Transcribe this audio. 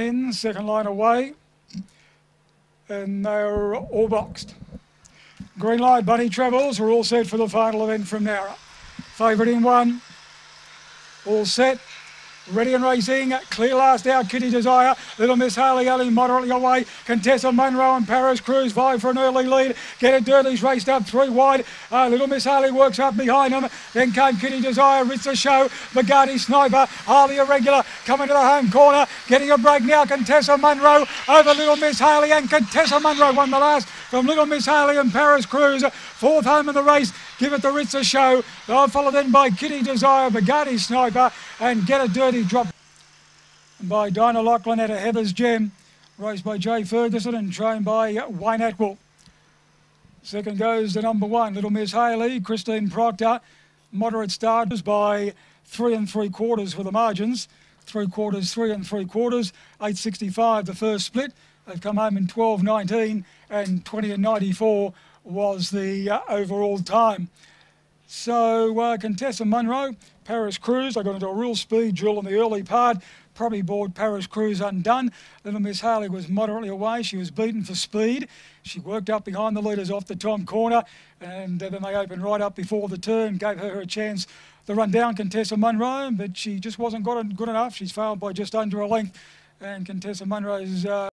Second line away. And they're all boxed. Green light, Bunny Travels. We're all set for the final event from Nowra. Favourite in one. All set. Ready and racing, clear last out, Kitty Desire, Little Miss Harley only moderately away, Contessa Munro and Paris Cruz vie for an early lead, Get It Dirty's raced up three wide, uh, Little Miss Harley works up behind them, then came Kitty Desire, Ritza Show, Bugatti Sniper, Harley Irregular coming to the home corner, getting a break now, Contessa Munro over Little Miss Harley and Contessa Munro won the last from Little Miss Harley and Paris Cruz, fourth home of the race, Give It the Ritza Show, they're followed in by Kitty Desire, Bugatti Sniper and Get It Dirty drop And by Dinah Lachlan at a Heather's Gem, raced by Jay Ferguson and trained by Wayne Atwell. Second goes the number one, Little Miss Harley, Christine Proctor. Moderate starters by three and three quarters for the margins. Three quarters, three and three quarters. 865 the first split. They've come home in 12.19 and 20 and 94 was the uh, overall time. So uh, Contessa Munro, Paris Cruz, I got into a real speed drill in the early part. Probably bored Paris Cruz undone. Little Miss Harley was moderately away. She was beaten for speed. She worked up behind the leaders off the Tom corner, and uh, then they opened right up before the turn, gave her a chance to run down Contessa Munro, but she just wasn't good enough. She's failed by just under a length, and Contessa Munro's. Uh,